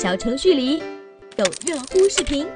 小程序里有热乎视频。